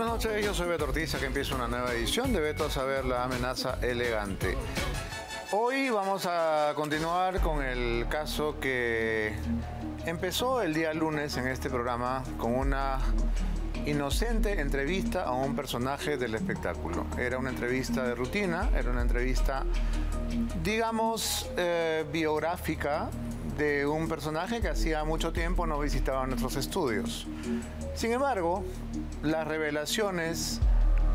buenas noches. Yo soy Beto Ortiz, que empieza una nueva edición de Beto a saber la amenaza elegante. Hoy vamos a continuar con el caso que empezó el día lunes en este programa con una inocente entrevista a un personaje del espectáculo. Era una entrevista de rutina, era una entrevista, digamos, eh, biográfica de un personaje que hacía mucho tiempo no visitaba nuestros estudios. Sin embargo, las revelaciones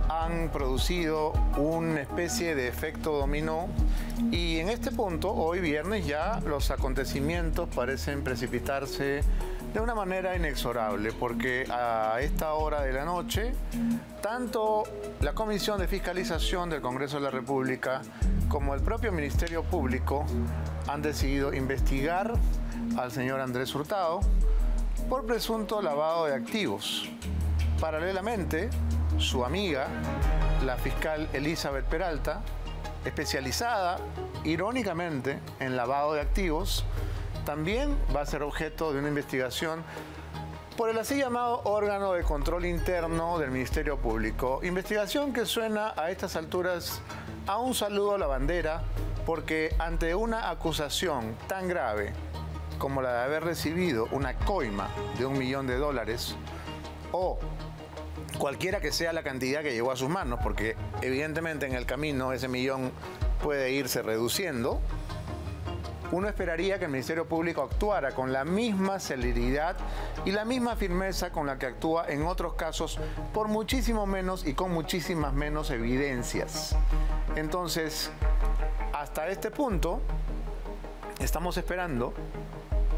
han producido una especie de efecto dominó y en este punto, hoy viernes, ya los acontecimientos parecen precipitarse de una manera inexorable, porque a esta hora de la noche, tanto la Comisión de Fiscalización del Congreso de la República como el propio Ministerio Público han decidido investigar al señor Andrés Hurtado por presunto lavado de activos. Paralelamente, su amiga, la fiscal Elizabeth Peralta, especializada irónicamente en lavado de activos, también va a ser objeto de una investigación por el así llamado órgano de control interno del Ministerio Público. Investigación que suena a estas alturas a un saludo a la bandera, porque ante una acusación tan grave como la de haber recibido una coima de un millón de dólares, o cualquiera que sea la cantidad que llegó a sus manos, porque evidentemente en el camino ese millón puede irse reduciendo, uno esperaría que el Ministerio Público actuara con la misma celeridad y la misma firmeza con la que actúa en otros casos por muchísimo menos y con muchísimas menos evidencias. Entonces, hasta este punto, estamos esperando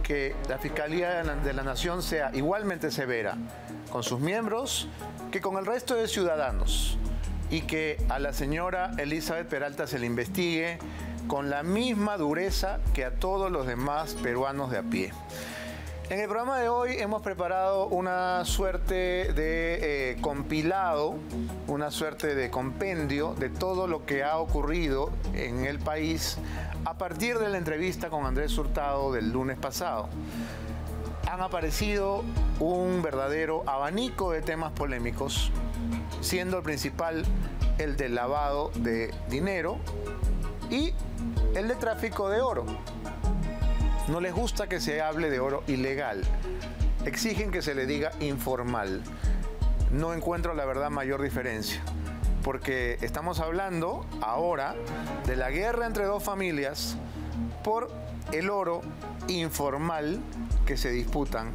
que la Fiscalía de la Nación sea igualmente severa con sus miembros que con el resto de ciudadanos y que a la señora Elizabeth Peralta se le investigue con la misma dureza que a todos los demás peruanos de a pie. En el programa de hoy hemos preparado una suerte de eh, compilado, una suerte de compendio de todo lo que ha ocurrido en el país a partir de la entrevista con Andrés Hurtado del lunes pasado. Han aparecido un verdadero abanico de temas polémicos, siendo el principal el del lavado de dinero y el de tráfico de oro. No les gusta que se hable de oro ilegal. Exigen que se le diga informal. No encuentro la verdad mayor diferencia. Porque estamos hablando ahora de la guerra entre dos familias por el oro informal que se disputan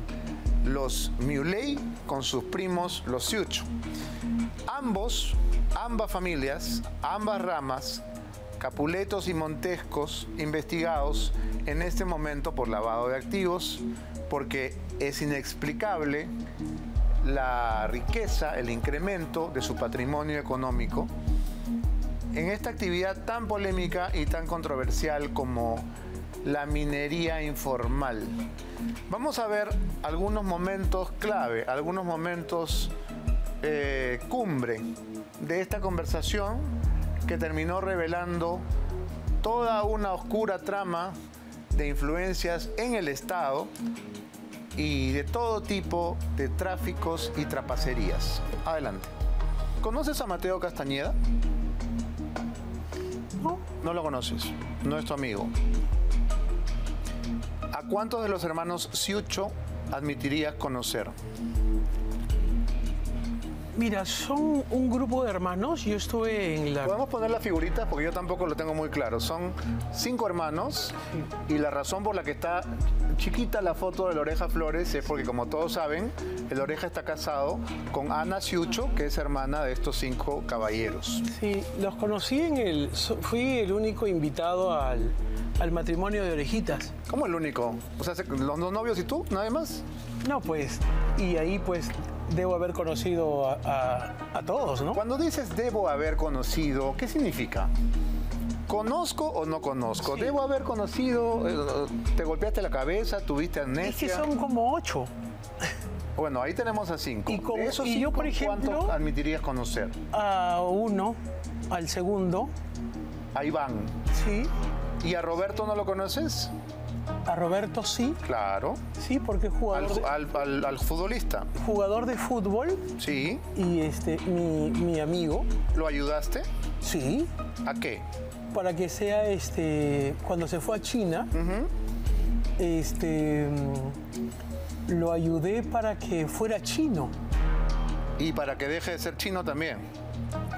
los Muley con sus primos los Siuch. Ambos, ambas familias, ambas ramas Capuletos y Montescos investigados en este momento por lavado de activos porque es inexplicable la riqueza, el incremento de su patrimonio económico en esta actividad tan polémica y tan controversial como la minería informal. Vamos a ver algunos momentos clave, algunos momentos eh, cumbre de esta conversación que terminó revelando toda una oscura trama de influencias en el Estado y de todo tipo de tráficos y trapacerías. Adelante. ¿Conoces a Mateo Castañeda? No, no lo conoces. No es tu amigo. ¿A cuántos de los hermanos Siucho admitirías conocer? Mira, son un grupo de hermanos. Yo estuve en la. Podemos poner las figuritas porque yo tampoco lo tengo muy claro. Son cinco hermanos y la razón por la que está chiquita la foto de la Oreja Flores es porque, como todos saben, el Oreja está casado con Ana Ciucho, que es hermana de estos cinco caballeros. Sí, los conocí en el. Fui el único invitado al, al matrimonio de Orejitas. ¿Cómo el único? O sea, los dos novios y tú, nada más. No, pues. Y ahí, pues, debo haber conocido a, todos, ¿no? Cuando dices debo haber conocido, ¿qué significa? ¿Conozco o no conozco? ¿Debo haber conocido? Eh, ¿Te golpeaste la cabeza? ¿Tuviste amnesia? Es que son como ocho. Bueno, ahí tenemos a cinco. Y, yo, por ejemplo... ¿Cuánto admitirías conocer? A uno, al segundo. A Iván. Sí. ¿Y a Roberto no lo conoces? A Roberto sí, Claro. sí, porque es Al, jugador, de, al- al- al futbolista. jugador de fútbol Sí. y este, mi, mi amigo, ¿Lo ayudaste? sí, ¿A qué? para que sea este, cuando se fue a China, este, mm, lo ayudé para que fuera chino. Y para que deje de ser chino también.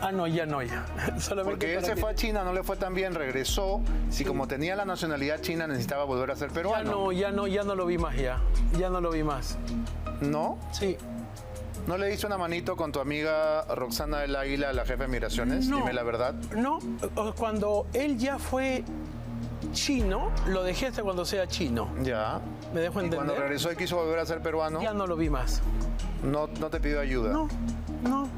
Ah, no, ya no, ya. Solamente Porque él se fue a China, no le fue tan bien, regresó. Si como tenía la nacionalidad china necesitaba volver a ser Ya peruano. no, ya no, ya no lo vi más ya. Ya no lo vi más. ¿No? Sí. ¿No le diste una manito con tu amiga Roxana del Águila, la jefa de migraciones? No. Dime la verdad. No, cuando él ya fue chino, lo dejé hasta cuando sea chino. Ya. ¿Me dejo Y cuando entender? regresó y quiso volver a ser peruano, Ya no lo vi más. no, no te pidió ayuda. No, no.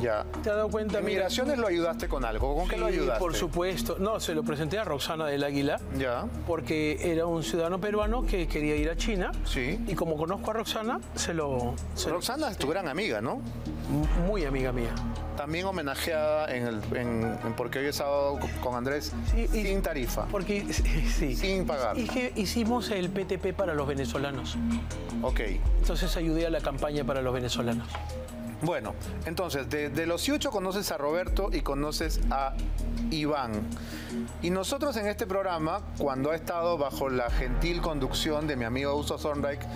Ya. ¿Te has dado cuenta? En migraciones lo ayudaste con algo. ¿Con qué lo sí, ayudaste? Por supuesto. No, se lo presenté a Roxana del Águila Ya. porque era un ciudadano peruano que quería ir a China. Sí. Y como conozco a Roxana, se lo... se lo- Roxana es tu gran amiga, ¿no? muy amiga mía. También homenajeada en el en, en Porque hoy es sábado con Andrés Sí, y- sin tarifa. Porque, sí. Sin pagar. Y que hicimos el PTP para los venezolanos. Ok. Entonces ayudé a la campaña para los venezolanos. Bueno, entonces, de, los Ciucho conoces a Roberto y conoces a Iván. Y nosotros en este programa, cuando ha estado bajo la gentil conducción de mi amigo Augusto Thorndike,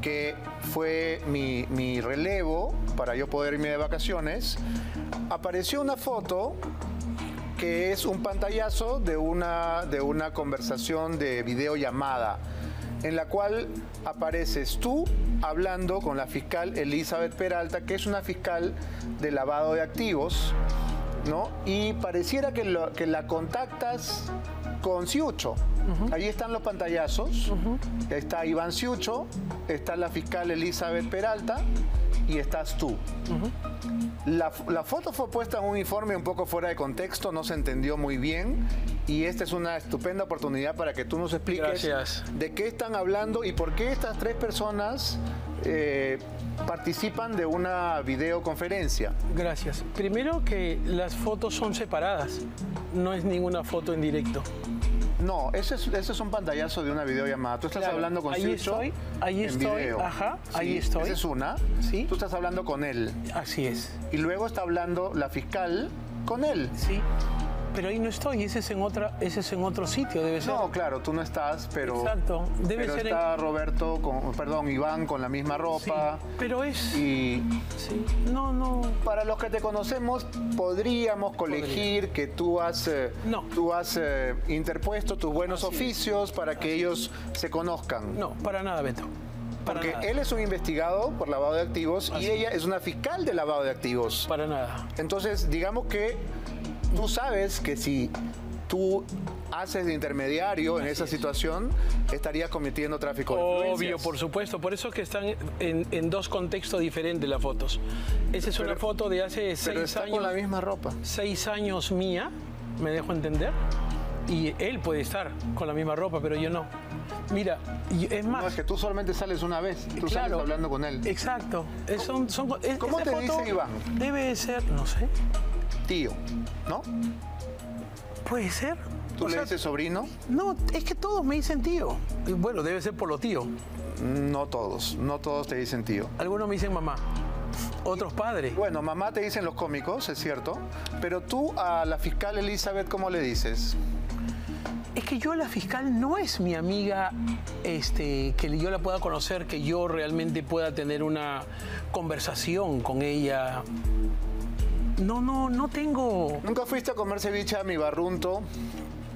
que fue mi, mi relevo para yo poder irme de vacaciones, apareció una foto que es un pantallazo de una, de una conversación de videollamada en la cual apareces tú hablando con la fiscal Elizabeth Peralta, que es una fiscal de lavado de activos, ¿no? Y pareciera que, lo- que la contactas con Ciucho. Ahí están los pantallazos. Está Iván Ciucho, está la fiscal Elizabeth Peralta y estás tú. La, la foto fue puesta en un informe un poco fuera de contexto, no se entendió muy bien y esta es una estupenda oportunidad para que tú nos expliques Gracias. de qué están hablando y por qué estas tres personas eh, participan de una videoconferencia. Gracias. Primero que las fotos son separadas. No es ninguna foto en directo. No, ese es, ese es un pantallazo de una videollamada. Tú estás Claro, hablando con ahí estoy, ahí en estoy, video. ajá, ahí estoy. Esa es una. Sí. Tú estás hablando con él. Así es. Y luego está hablando la fiscal con él. Sí. Pero ahí no estoy. Ese es en otra, ese es en otro sitio. Debe ser. No, claro, tú no estás, pero. Exacto. Debe pero ser en- está Roberto, con, perdón, Iván con la misma Sí, ropa. Pero es. Y Sí. No, no. para los que te conocemos, podríamos colegir que tú has, eh, No. tú has eh, interpuesto tus buenos Así es. oficios para que ellos se conozcan. No, para nada, Beto. Para Porque nada. él es un investigado por lavado de activos y ella es una fiscal de lavado de activos. Para nada. Entonces, digamos que tú sabes que si tú haces de intermediario en esa situación, estarías cometiendo tráfico de Obvio, por supuesto. Por eso es que están en, en dos contextos diferentes las fotos. Esa es una foto de hace Pero seis está años. con la misma ropa. seis años mía, me dejo entender, y él puede estar con la misma ropa, pero yo no. Mira, es más, No, es que tú solamente sales una vez, tú sales claro, hablando con él. Exacto. Son- son- ¿Cómo esa te dice Iván? Debe ser, no sé, Tío, ¿no? puede ser. Tú O le sea, dices sobrino, No, es que todos me dicen tío. Y Bueno, debe ser por lo tío. no todos, no todos te dicen tío. Algunos me dicen mamá, otros padre. Bueno, mamá te dicen los cómicos, es cierto, pero tú a la fiscal Elizabeth, ¿cómo le dices? Es que yo la fiscal no es mi amiga este, que yo la pueda conocer, que yo realmente pueda tener una conversación con ella. No, no, no tengo. ¿Nunca fuiste a comer ceviche a mi barrunto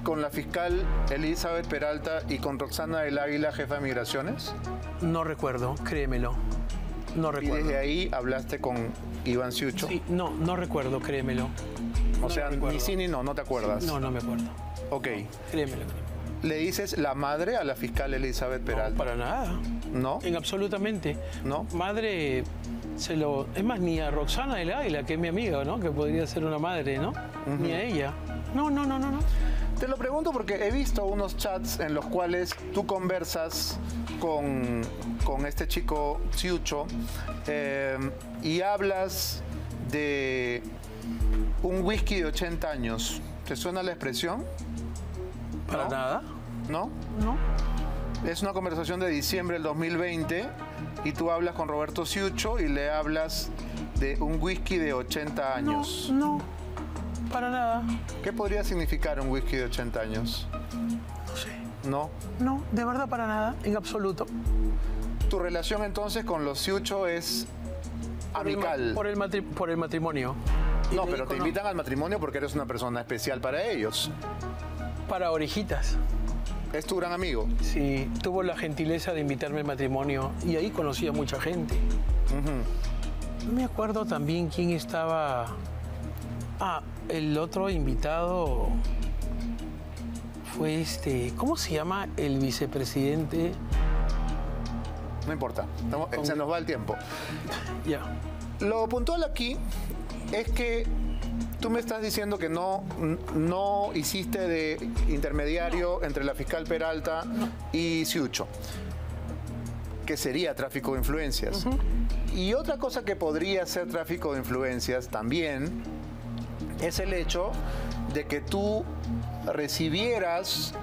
con la fiscal Elizabeth Peralta y con Roxana del Águila, jefa de migraciones? No recuerdo, créemelo. No Y recuerdo. desde ahí hablaste con Iván Ciucho. Sí, no, no recuerdo, créemelo. o sea, recuerdo. ni sí ni no, no te acuerdas. No, no me acuerdo. Ok. Créemelo. ¿Le dices la madre a la fiscal Elizabeth No, Peralta? para nada. ¿No? En absolutamente. ¿No? Madre, se lo. Es más, ni a Roxana del Águila, que es mi amiga, ¿no? Que podría ser una madre, ¿no? Ni a ella. No, no, no, no, no. Te lo pregunto porque he visto unos chats en los cuales tú conversas con, con este chico Ciucho eh, y hablas de un whisky de 80 años. ¿Te suena la expresión? Para ¿No? nada. ¿No? No. es una conversación de diciembre del 2020 y tú hablas con Roberto Ciucho y le hablas de un whisky de 80 años. No, no, para nada. ¿Qué podría significar un whisky de 80 años? No sé. No. No, de verdad para nada, en absoluto. Tu relación entonces con los Ciucho es amical. Por el, matri- por el matrimonio. Y No, pero te invitan al matrimonio porque eres una persona especial para ellos. Para orejitas. Es tu gran amigo. Sí, tuvo la gentileza de invitarme al matrimonio y ahí conocí a mucha gente. No me acuerdo también quién estaba. Ah, el otro invitado fue este. ¿Cómo se llama el vicepresidente? No importa. Estamos- se nos va el tiempo. Ya. Lo puntual aquí es que tú me estás diciendo que no, no hiciste de intermediario entre la fiscal Peralta y Ciucho, que sería tráfico de influencias. Y otra cosa que podría ser tráfico de influencias también es el hecho de que tú recibieras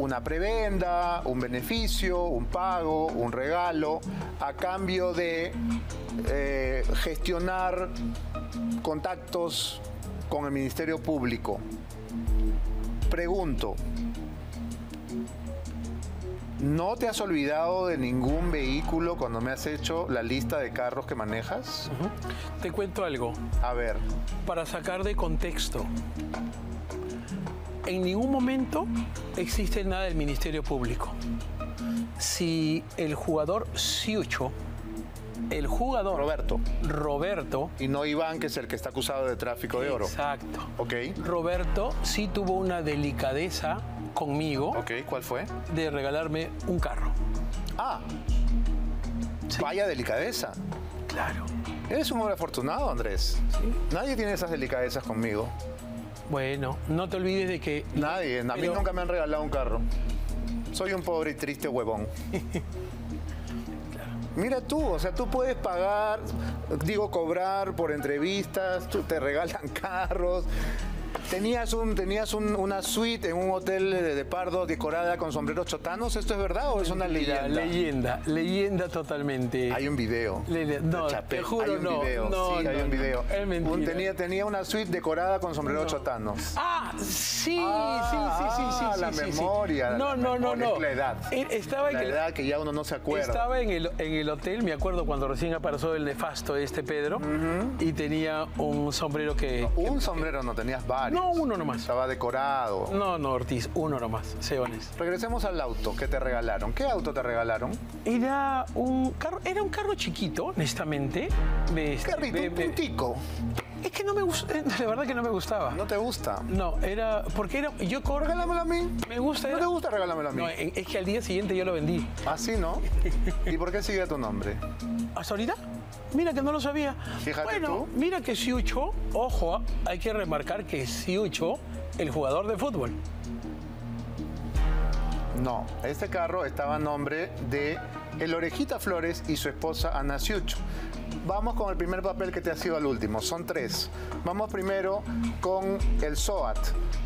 una prebenda, un beneficio, un pago, un regalo, a cambio de eh, gestionar contactos con el Ministerio Público. Pregunto, ¿no te has olvidado de ningún vehículo cuando me has hecho la lista de carros que manejas? Te cuento algo. A ver, Para sacar de contexto. En ningún momento existe nada del Ministerio Público. Si el jugador Siucho, el jugador Roberto, Roberto, y no Iván, que es el que está acusado de tráfico de oro. exacto. Ok, Roberto sí tuvo una delicadeza conmigo ok, ¿cuál fue? de regalarme un carro. Ah, Sí. vaya delicadeza. Claro. Eres un hombre afortunado, Andrés. Nadie tiene esas delicadezas conmigo. Bueno, no te olvides de que Nadie. A mí Pero- nunca me han regalado un carro. Soy un pobre y triste huevón. Mira tú, o sea, tú puedes pagar, digo, cobrar por entrevistas, tú te regalan carros. Tenías, un, tenías un- una suite en un hotel de, de Pardo decorada con sombreros chotanos. ¿Esto es verdad o es una leyenda? leyenda, leyenda totalmente. Hay un video. Le- no, Chapé, te juro, hay un no, video. no, sí, hay un video. Es mentira. Un- tenía, tenía una suite decorada con sombreros chotanos. Ah, sí, Ah, sí, sí, sí, sí, ah, sí, la sí, memoria. No, la no, no, memoria, no. la edad. Eh, Estaba en la el, edad que ya uno no se acuerda. Estaba en el, en el hotel, me acuerdo cuando recién apareció el nefasto este Pedro, y tenía un sombrero que... Un sombrero no tenías varios. No, uno nomás. Estaba decorado. No, no, Ortiz, uno nomás, sé honesto. Regresemos al auto que te regalaron. ¿Qué auto te regalaron? Era un carro, era un carro chiquito, honestamente. Me- Carrito, me- un puntico. es que no me gusta, la verdad que no me gustaba. ¿No te gusta? No, era, porque era, yo corro, Regálamelo a mí. me gusta. ¿No era- te gusta? Regálamelo a mí. No, es que al día siguiente yo lo vendí. Así, ¿no? ¿Y por qué sigue tu nombre? ¿Hasta ahorita? Mira que no lo sabía. Fíjate bueno, tú. mira que Siucho, ojo, hay que remarcar que Siucho, el jugador de fútbol. No, este carro estaba a nombre de el Orejita Flores y su esposa Ana Ciucho. Vamos con el primer papel que te ha sido al último, son tres. Vamos primero con el SOAT.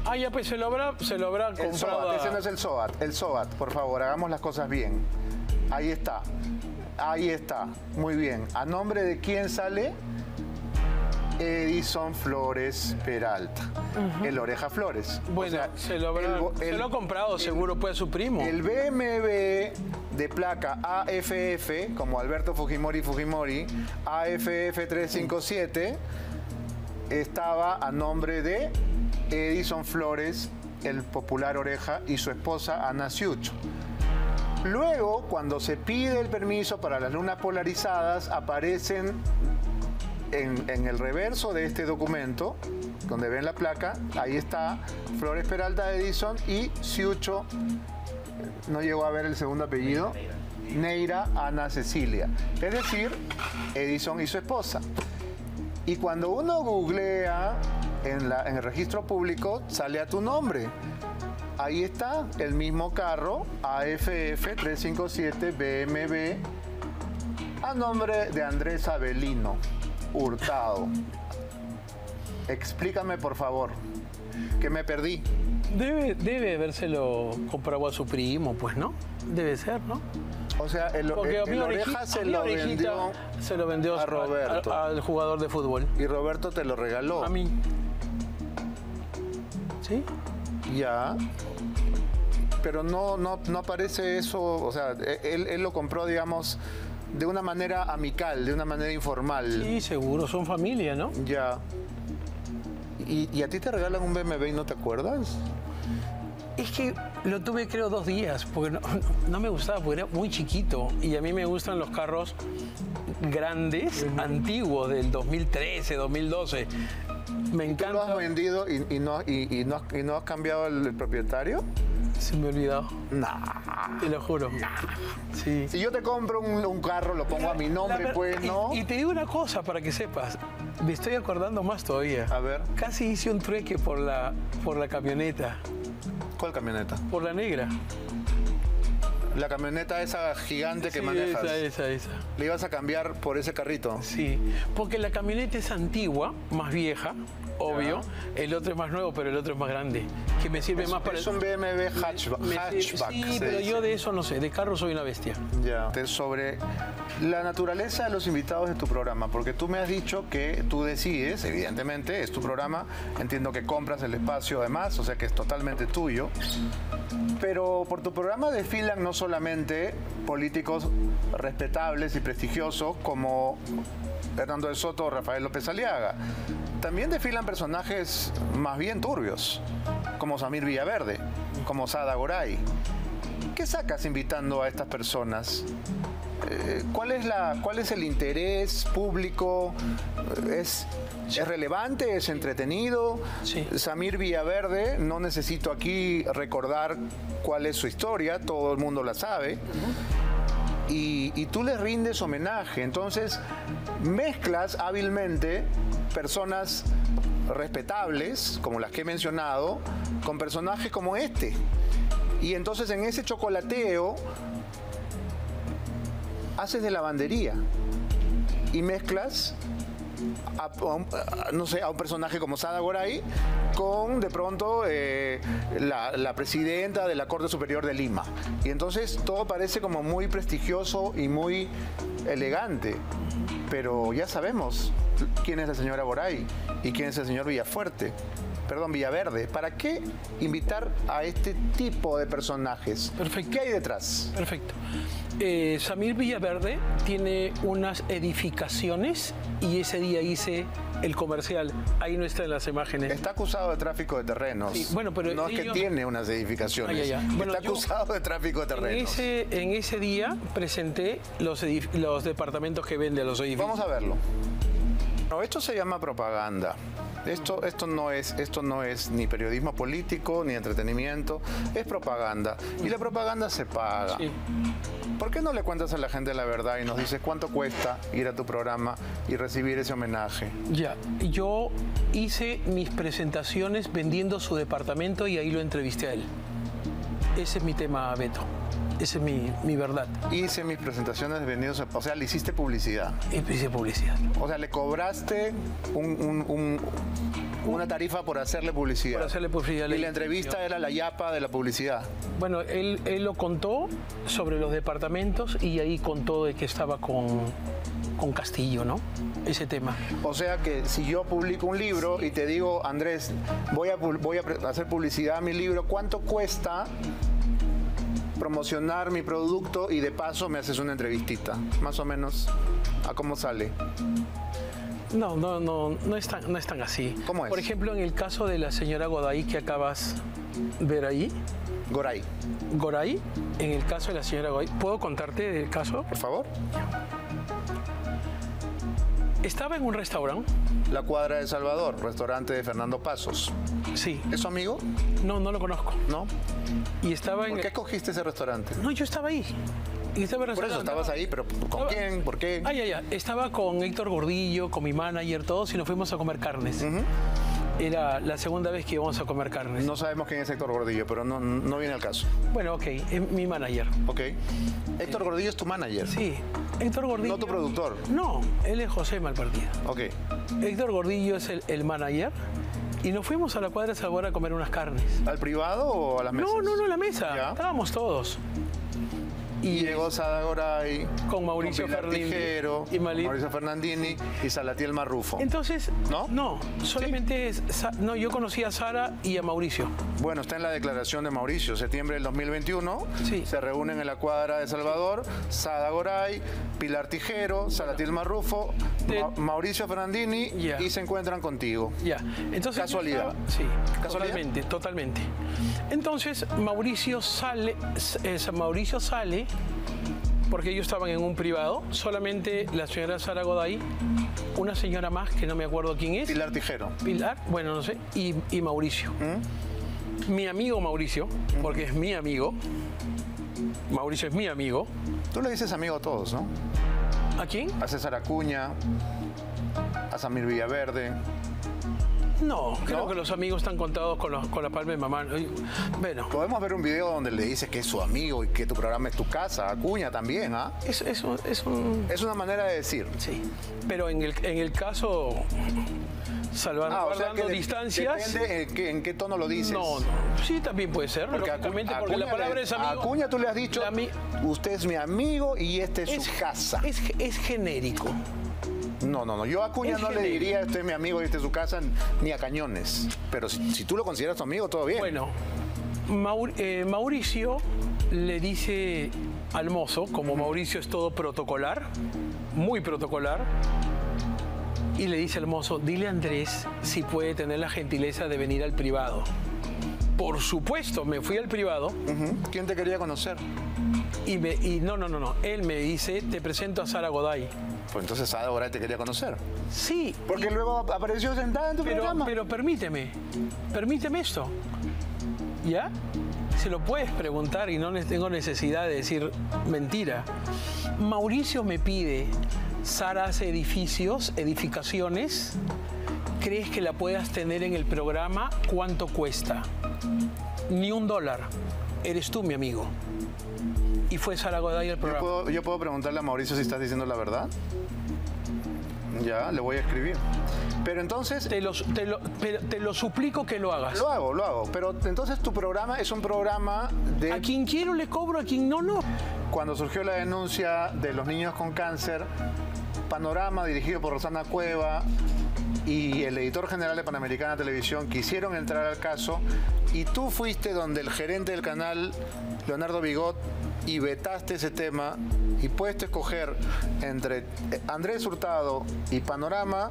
Ah, ya pues se lo habrá, se lo habrá El. SOAT, ese no es el SOAT, el SOAT, por favor, hagamos las cosas bien. Ahí está, ahí está, muy bien. ¿A nombre de quién sale? Edison Flores Peralta, el Oreja Flores. O Bueno, sea, se lo habrá, el bo- se el- lo ha comprado, el- seguro pues su primo. El BMW de placa AFF, como Alberto Fujimori Fujimori, AFF 357, estaba a nombre de Edison Flores, el popular oreja, y su esposa Ana Ciucho. Luego, cuando se pide el permiso para las lunas polarizadas, aparecen en, el reverso de este documento, donde ven la placa, ahí está Flores Peralta Edison y Ciucho, no llegó a ver el segundo apellido, Neira Ana Cecilia. Es decir, Edison y su esposa. Y cuando uno googlea en el registro público, sale a tu nombre. Ahí está el mismo carro, AFF 357 BMW, a nombre de Andrés Avelino Hurtado. Explícame, por favor, que me perdí. Debe, debe habérselo comprado a su primo, pues, ¿no? Debe ser, ¿no? O sea, el, Porque el- oreja se lo vendió se lo vendió a Roberto. al- al jugador de fútbol. y Roberto te lo regaló. A mí. ¿Sí? Ya. Pero no, no, no aparece eso, o sea, e, él, él lo compró, digamos, de una manera amical, de una manera informal. Sí, seguro, son familia, ¿no? Ya. ¿Y, y a ti te regalan un BMW y no te acuerdas? Es que lo tuve creo dos días, porque no, no me gustaba, porque era muy chiquito. Y a mí me gustan los carros grandes, antiguos, del 2013, 2012. Me ¿Tú lo has encanta. vendido y, y no, y, y no, has- y no has cambiado el, el propietario? Se me ha olvidado, Nah. te lo juro. Sí. Si yo te compro un, un carro, lo pongo a mi nombre, pues, y- ¿no? Y, te digo una cosa para que sepas. Me estoy acordando más todavía. A ver, Casi hice un trueque por la, por la camioneta, ¿cuál camioneta? por la negra. La camioneta esa gigante que Sí, manejas. Esa, esa, esa. ¿Le ibas a cambiar por ese carrito? Sí, porque la camioneta es antigua, más vieja, obvio. El otro es más nuevo, pero el otro es más grande. Que me sirve más para Es un BMW hatchback. me sirve- hatchback, Sí, pero yo de eso no sé. De carro soy una bestia. Ya. Sobre la naturaleza de los invitados de tu programa, porque tú me has dicho que tú decides, evidentemente, es tu programa, entiendo que compras el espacio además, o sea que es totalmente tuyo, pero por tu programa desfilan no solamente políticos respetables y prestigiosos como Hernando de Soto o Rafael López Aliaga, también desfilan personajes más bien turbios, como Samir Villaverde, como Sada Goray. ¿Qué sacas invitando a estas personas? Eh, ¿Cuál es, la, ¿Cuál es el interés público? ¿Es, ¿Es relevante? ¿Es entretenido? Sí. Samir Villaverde, no necesito aquí recordar cuál es su historia, todo el mundo la sabe. Y, tú le rindes homenaje. Entonces, mezclas hábilmente personas respetables, como las que he mencionado, con personajes como este. Y entonces en ese chocolateo haces de lavandería y mezclas a, un, no sé, a un personaje como Sada Goray con de pronto eh, la, la presidenta de la Corte Superior de Lima. Y entonces todo parece como muy prestigioso y muy elegante. Pero ya sabemos quién es la señora Goray y quién es el señor Villafuerte. Perdón, Villaverde. ¿Para qué invitar a este tipo de personajes? Perfecto. ¿Qué hay detrás? Perfecto. Eh, Samir Villaverde tiene unas edificaciones y ese día hice el comercial. Ahí no está en las imágenes. Está acusado de tráfico de terrenos. Sí, bueno, pero no es que tiene unas edificaciones. Ah, ya, ya. Bueno, Está yo- acusado de tráfico de En terrenos. ese, en ese día presenté los, edif- los departamentos que vende los edificios. Vamos a verlo. No, esto se llama propaganda. Esto, esto, no es, esto no es ni periodismo político ni entretenimiento, es propaganda. Y la propaganda se paga. Sí. ¿Por qué no le cuentas a la gente la verdad y nos dices cuánto cuesta ir a tu programa y recibir ese homenaje? Ya, yo hice mis presentaciones vendiendo su departamento y ahí lo entrevisté a él. Ese es mi tema, Beto. Esa es mi, mi verdad. Hice mis presentaciones vendidos, o sea, le hiciste publicidad. Hice publicidad. O sea, le cobraste un- un- un- una tarifa por hacerle publicidad. Por hacerle publicidad. Y la entrevista era la yapa de la publicidad. Bueno, él, él lo contó sobre los departamentos y ahí contó de que estaba con, con Castillo, ¿no? Ese tema. O sea que si yo publico un libro y te digo, Andrés, voy a, voy a hacer publicidad a mi libro, ¿cuánto cuesta promocionar mi producto y de paso me haces una entrevistita? Más o menos, ¿a cómo sale? No, no, no, no es tan, no es tan así. ¿Cómo es? Por ejemplo, en el caso de la señora Goday que acabas de ver ahí, Goray, Goray, en el caso de la señora Goday, ¿puedo contarte del caso? por favor. Estaba en un restaurante, La Cuadra de Salvador, restaurante de Fernando Pasos. sí, ¿Es su amigo? no, no lo conozco. ¿No? Y estaba en... ¿Por qué escogiste ese restaurante? No, yo estaba ahí. Y estaba en el Por eso estabas ahí, pero ¿con Estaba- quién? ¿Por qué? Ah, ya, ya. Estaba con Héctor Gordillo, con mi manager, todos, y nos fuimos a comer carnes. Era la segunda vez que íbamos a comer carnes. No sabemos quién es Héctor Gordillo, pero no, no viene al caso. Bueno, ok, es mi manager. Ok. Héctor Gordillo es tu manager. Sí, Héctor Gordillo. No tu productor. No, él es José Malpartida. Ok. Héctor Gordillo es el, el manager y nos fuimos a la cuadra de Salvador a comer unas carnes. ¿Al privado o a las mesas? No, no, no, a la mesa. Ya. Estábamos todos. Y llegó Sada Goray con Mauricio Tijero, y Mauricio Fernandini y Salatiel Marrufo. Entonces, ¿No? no, solamente es, no, yo conocí a Sara y a Mauricio. Bueno, está en la declaración de Mauricio, septiembre del 2021. Sí. Se reúnen en la cuadra de Salvador, Sada Goray, Pilar Tijero, Salatiel Marrufo, De- Ma- Mauricio Fernandini Ya. y se encuentran contigo. Ya. Entonces Casualidad. estaba- sí, ¿Casualidad? totalmente, totalmente. Entonces Mauricio sale, eh, Mauricio sale porque ellos estaban en un privado, solamente la señora Sara Goday, una señora más que no me acuerdo quién es, Pilar Tijero. Pilar, bueno, no sé, y, y Mauricio. ¿Mm? Mi amigo Mauricio, porque es mi amigo. Mauricio es mi amigo. Tú le dices amigo a todos, ¿no? ¿A quién? A César Acuña, a Samir Villaverde. No, creo ¿No? que los amigos están contados con, los- con la palma de mamá. Bueno, Podemos ver un video donde le dices que es su amigo y que tu programa es tu casa. Acuña también, ¿ah? es, es un- es un... Es una manera de decir. Sí, pero en el, en el caso, salvando, Ah, o sea, que de- distancias... Depende en qué, en qué tono lo dices. No, no, sí también puede ser, Porque a Acu- lógicamente, a porque la Acuña palabra le- es amigo. A Acuña tú le has dicho, usted es mi amigo y este es, su casa. Es genérico. No, no, no. Yo a Acuña no le diría, este es mi amigo y este es su casa, ni a Cañones. Pero si, si tú lo consideras tu amigo, todo bien. Bueno, Maur- eh, Mauricio le dice al mozo, como Mauricio es todo protocolar, muy protocolar, y le dice al mozo, dile a Andrés si puede tener la gentileza de venir al privado. Por supuesto, me fui al privado. ¿Quién te quería conocer? y, me, y no, no, no, no, él me dice, te presento a Sara Goday. Pues entonces Ada Goray te quería conocer. Sí, Porque luego apareció sentada en tu pero, programa. pero permíteme, permíteme esto. ¿Ya? Se lo puedes preguntar y no tengo necesidad de decir mentira. Mauricio me pide, Sara hace edificios, edificaciones. ¿Crees que la puedas tener en el programa? ¿Cuánto cuesta? Ni un dólar. Eres tú, mi amigo. Y fue Sara Goday al ¿Yo programa. puedo, yo puedo preguntarle a Mauricio si estás diciendo la verdad. Ya, le voy a escribir. Pero entonces, Te lo, te lo- pero te lo suplico que lo hagas. lo hago, lo hago. Pero entonces tu programa es un programa de A quien quiero le cobro, a quien no, no. cuando surgió la denuncia de los niños con cáncer, Panorama, dirigido por Rosana Cueva, y el editor general de Panamericana Televisión quisieron entrar al caso, y tú fuiste donde el gerente del canal, Leonardo Bigot, y vetaste ese tema, y puedes escoger entre Andrés Hurtado y Panorama,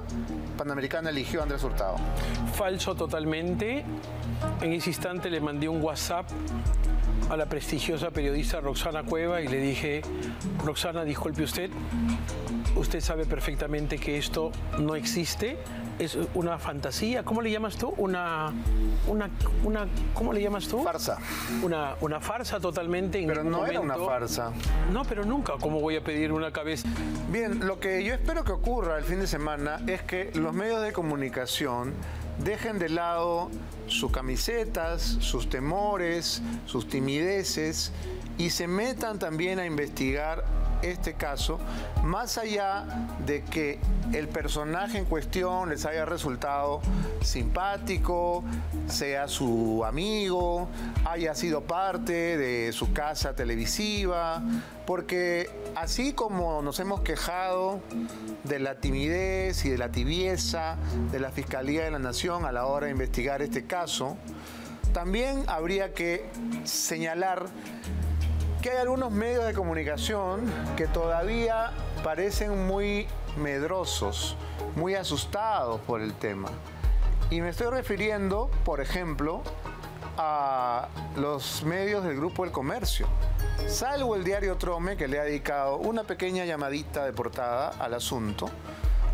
Panamericana eligió a Andrés Hurtado. Falso totalmente. En ese instante le mandé un WhatsApp a la prestigiosa periodista Roxana Cueva y le dije, Roxana, disculpe usted, usted sabe perfectamente que esto no existe, es una fantasía, ¿cómo le llamas tú? Una, una, una ¿cómo le llamas tú? Farsa. Una, una farsa totalmente. En Pero no era una momento- farsa. No, pero nunca, ¿cómo voy a pedir una cabeza? Bien, lo que yo espero que ocurra el fin de semana es que los medios de comunicación dejen de lado sus camisetas, sus temores, sus timideces y se metan también a investigar este caso, más allá de que el personaje en cuestión les haya resultado simpático, sea su amigo, haya sido parte de su casa televisiva, porque así como nos hemos quejado de la timidez y de la tibieza de la Fiscalía de la Nación a la hora de investigar este caso, también habría que señalar que hay algunos medios de comunicación que todavía parecen muy medrosos, muy asustados por el tema. Y me estoy refiriendo, por ejemplo, a los medios del Grupo El Comercio. Salvo el diario Trome, que le ha dedicado una pequeña llamadita de portada al asunto,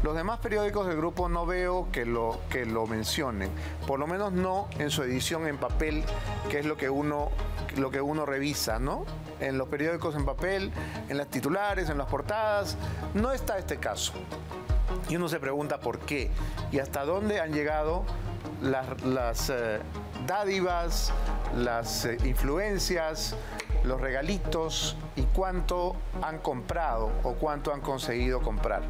los demás periódicos del grupo no veo que lo, que lo mencionen, por lo menos no en su edición en papel, que es lo que uno, lo que uno revisa, ¿no? En los periódicos en papel, en las titulares, en las portadas, no está este caso. Y uno se pregunta por qué y hasta dónde han llegado las, eh, dádivas, las eh, influencias, los regalitos y cuánto han comprado o cuánto han conseguido comprar.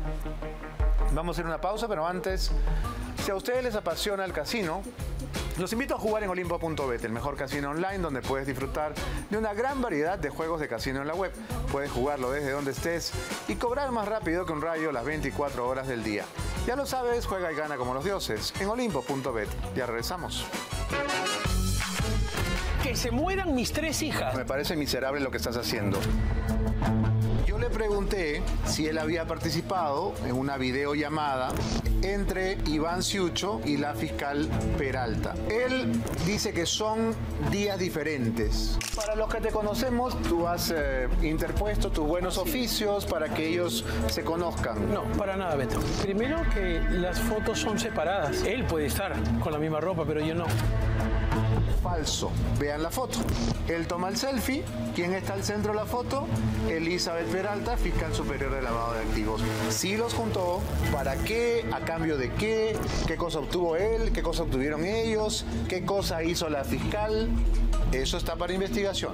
Vamos a hacer una pausa, pero antes, si a ustedes les apasiona el casino, Los invito a jugar en olimpo.bet, el mejor casino online donde puedes disfrutar de una gran variedad de juegos de casino en la web. Puedes jugarlo desde donde estés y cobrar más rápido que un rayo las 24 horas del día. Ya lo sabes, juega y gana como los dioses en olimpo.bet. Ya regresamos. Que se mueran mis tres hijas. Me parece miserable lo que estás haciendo. Yo le pregunté si él había participado en una videollamada entre Iván Ciucho y la fiscal Peralta. Él dice que son días diferentes. Para los que te conocemos, tú has eh, interpuesto tus buenos oficios para que ellos se conozcan. No, para nada, Beto. Primero que las fotos son separadas. Él puede estar con la misma ropa, pero yo no. Falso. Vean la foto. Él toma el selfie. ¿Quién está al centro de la foto? Elizabeth Peralta, fiscal superior de lavado de activos. Sí los juntó. ¿Para qué? ¿A cambio de qué? ¿Qué cosa obtuvo él? ¿Qué cosa obtuvieron ellos? ¿Qué cosa hizo la fiscal? Eso está para investigación.